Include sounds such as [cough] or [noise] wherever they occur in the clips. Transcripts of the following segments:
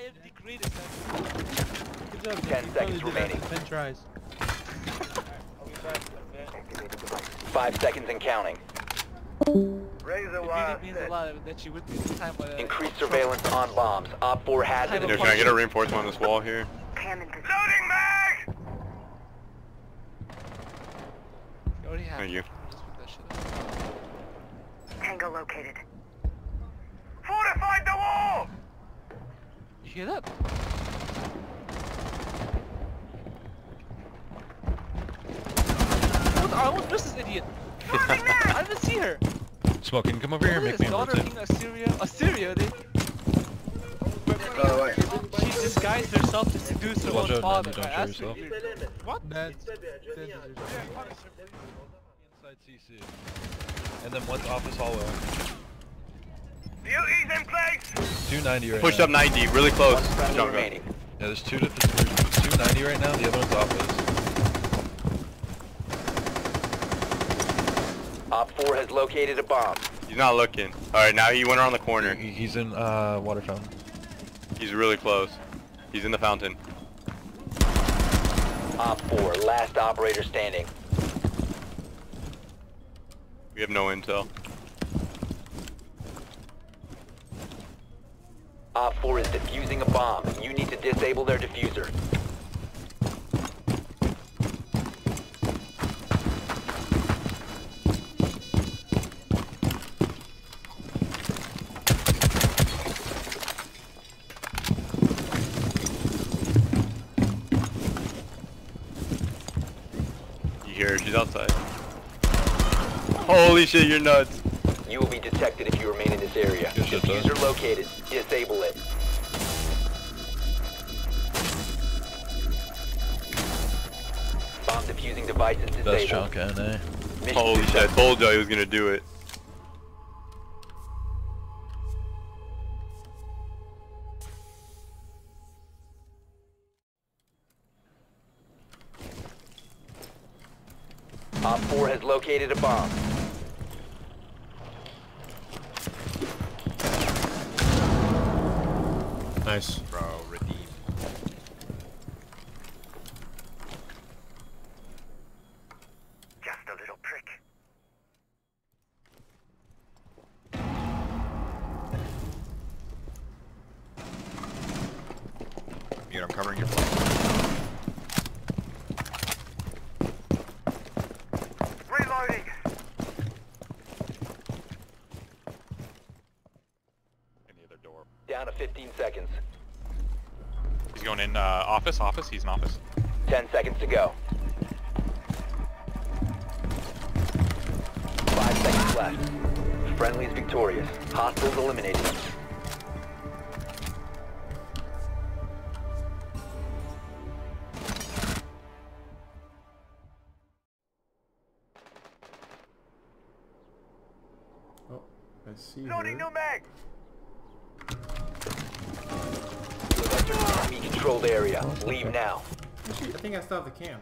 I am the greatest. Good job, Ten Nick. Seconds finally did that remaining. in Ten tries. I'll be faster, man. Five seconds and counting. It means a lot that you with me this time. Uh, Increased surveillance on bombs. Op 4 has Type it. can I get a reinforcement on this wall here? Loading mag! You already have. Thank you. it. Just pick that shit up. Tango located. Fortified the wall! You hear that? What? I almost missed this idiot. [laughs] I didn't see her. Smoking, come over here and make me a this daughter rotate. being Assyria. Assyria, dude. She disguised herself to seduce her Watch own father. Don't I show asked her, yourself. What? That's, that's Inside CC. And then one's office hallway. Beauty's in place! 290 right Pushed now. up 90, really close. One friendly Jungle. remaining. Yeah, there's two. different. there's 290 right now. The other one's office. Op 4 has located a bomb. He's not looking. Alright, now he went around the corner. He- He's in uh water fountain. He's really close. He's in the fountain. Op 4, last operator standing. We have no intel. Op 4 is defusing a bomb. You need to disable their defuser. You hear her, she's outside. Holy shit, you're nuts. You will be detected if you remain in this area. Defuser located. Disable it. Bomb defusing devices Best disabled. chunk NA. Eh? Mission Holy shit, I told you he was gonna do it. Op 4 has located a bomb. Nice. Bro, redeem. Just a little prick. Here, I'm covering your flank. Reloading. Any other door. Down to 15 seconds. He's going in uh, office, office, he's in office. 10 seconds to go. 5 seconds left. Friendly is victorious. Hostiles eliminated. Oh, I see Loading new mag! Controlled area. Leave now. Actually, I think I still have the cam.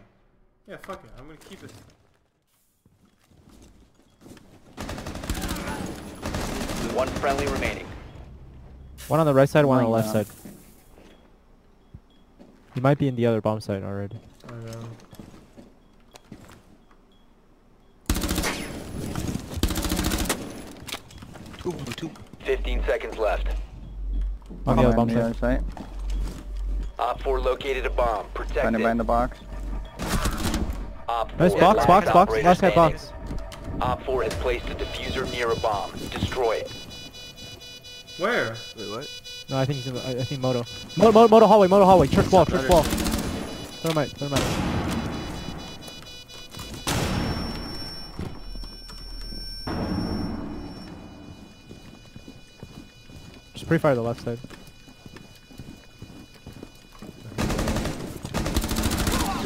Yeah, fuck it. I'm gonna keep it. One friendly remaining. One on the right side, one on the left God. side. He might be in the other bomb site already. I know. Two, two. 15 seconds left. On the other bomb site. Other site. Op 4 located a bomb. Protect Trying to it. find the box. Op Nice box, box, box. operator Last guy box. Op 4 has placed a defuser near a bomb. Destroy it. Where? Wait, what? No, I think he's in the, I, I think Moto. Moto, Moto, Moto hallway, Moto hallway. Church wall, church wall. Thermite, thermite. Just pre-fire the left side.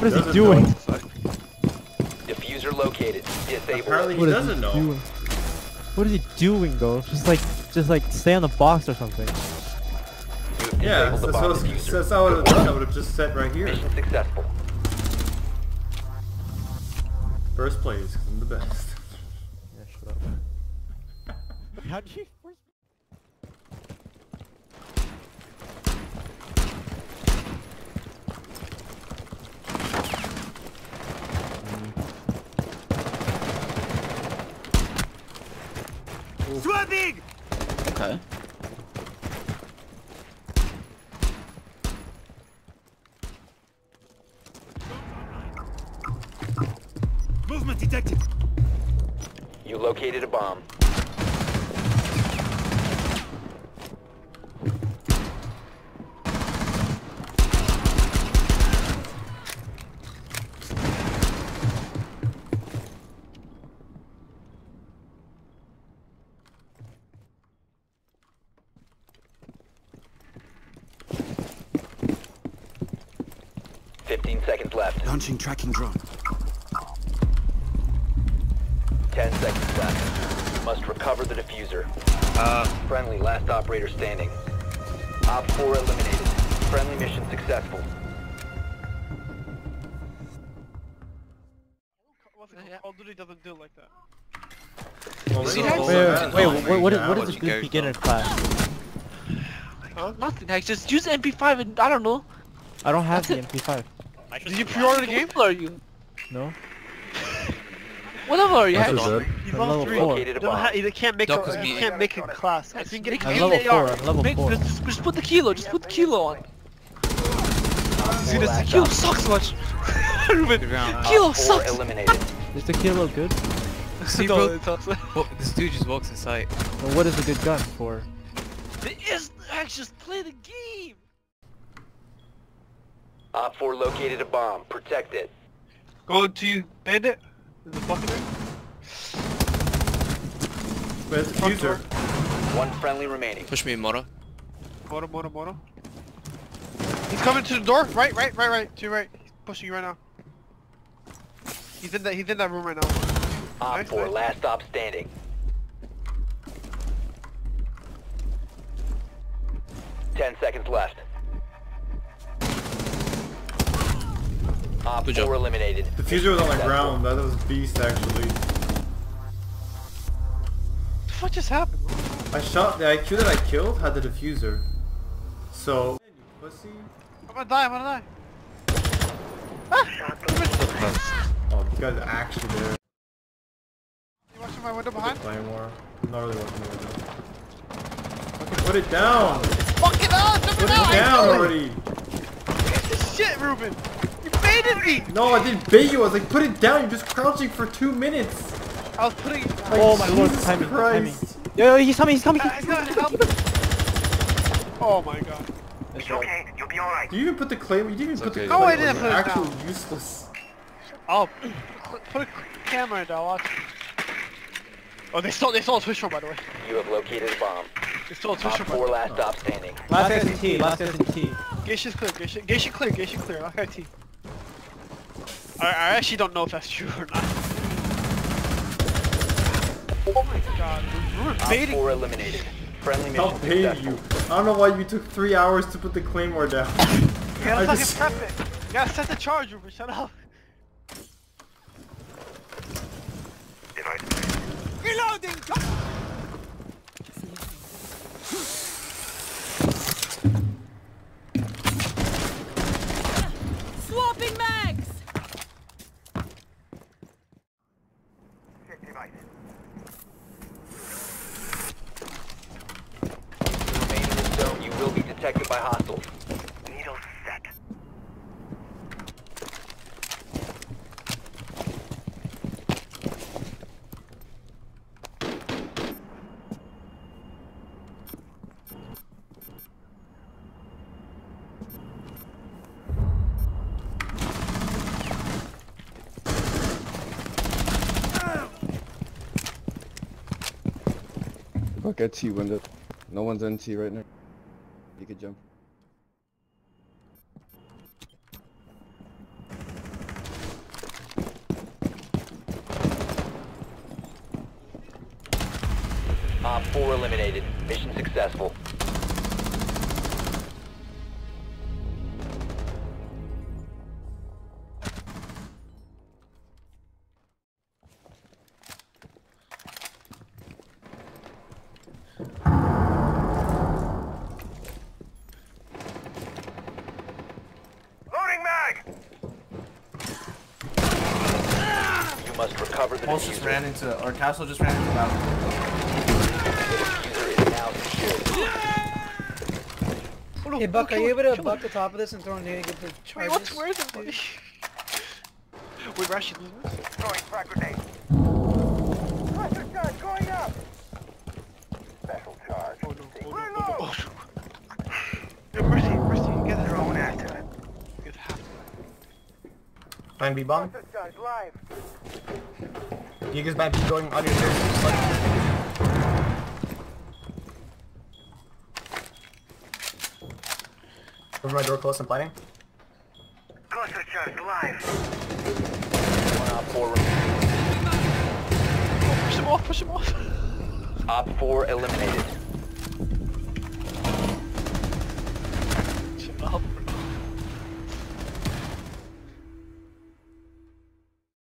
What is he Doesn't doing? know. Defuser located. Disable Apparently it. he doesn't know. doing? What is he doing, though? Just like, just like stay on the box or something. Yeah, disabled that's, the what I bomb that's how I would have done. I would have just set right here. Mission successful. First place, I'm the best. Yeah, shut up. [laughs] How'd you? Okay. Movement detected. You located a bomb. Fifteen seconds left. Launching tracking drone. Ten seconds left. You must recover the defuser. Uh, Friendly, last operator standing. Op 4 eliminated. Friendly mission successful. Call of Duty doesn't do like that. Well, See no, that? no, Wait, wait, wait, what, what, is, what is this you good guys beginner class? Huh? Nothing. I just use MP5 and I don't know. I don't have the That's MP5. Did you pre-order the game? What are you? No? [laughs] Whatever are you? That's have? what's good. He's level level three. four. Located You don't bomb. ha- you can't make Doc a, you can't make a class. I think get a I'm kilo. level four, I'm level Make, four. Just, just put the kilo. Just put the kilo on. See, this the kilo op. sucks much. [laughs] Ruben, uh, kilo sucks. eliminated. Is the kilo good? [laughs] See, bro. Well, this dude just walks inside. Well, what is a good gun for? It is. I just play the game. Op 4 located a bomb. Protect it. Go to bandit. There's a bucket there. Where's the defuser? One friendly remaining. Push me, Moro. Moto, moto, moto. He's coming to the door. Right, right, right, right. To your right. He's pushing you right now. He's in that. He's in that room right now. Op Nice, 4 nice. last stop standing. Ten seconds left. Op Good 4 job. eliminated. Defuser was on the ground. That was beast actually. What just happened? I shot the IQ that I killed had the defuser. So. You pussy. I'm gonna die. I'm gonna die. Ah! Oh, this guy's actually there. You watching my window behind? Claymore. I'm not really watching the window. Fucking put it down! Fuck it ah, up! Put it down already! This shit, Ruben. You baited me. No, I didn't bait you. I was like, put it down. You're just crouching for two minutes. I was putting. Like, Oh my lord, Jesus timing, timing. Christ. Yo, yo, he's coming, he's coming. Uh, I gotta help. Oh my god. It's okay. You'll be alright. Do you even put the claim? You didn't even put the okay. claim. No, I didn't put it actual down. useless. Oh, put a camera down. Watch. Oh, they stole. They stole a Twitch phone, by the way. You have located a bomb. They stole a Twitch Op phone. 4 last stop standing. Last SNT, last SNT. Gate shit's clear. Gate shit. Gate shit clear. Gate shit clear. Lock IT. I, I actually don't know if that's true or not. Oh my god. Ruben Op baiting. 4 eliminated. Friendly mission I'll pay you. I don't know why you took three hours to put the claymore down. [laughs] You gotta [laughs] I fucking just- prep it. You gotta set the charge, Ruben. Shut up. Device. Reloading. Swapping mags! Check device. Remain in this zone. You will be detected by hostiles. Needle set. Fuck at T window. No one's on T right now. You could jump. Must recover the Pulse just ran into, or Castle just ran into battle. Oh, Hey Buck, are you able to buck the top of this and throw a nade and get the Wait, what's where is it. Wait, we're actually? Throwing frag grenade. Cluster charge going up. Special charge. Oh no, oh no, oh no, no. [sighs] Yo, Mercy, Mercy, get that. Drone active. Get half. Plan B bomb. Cluster charge live. Gigas might be going on your stairs. Over my door close and planning. Cluster charge live. One Op 4 remaining. Oh, push him off, push him off. Op 4 eliminated.